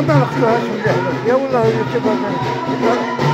Ondan okuyor şimdi. Ya Allah'ın yüksek olsun.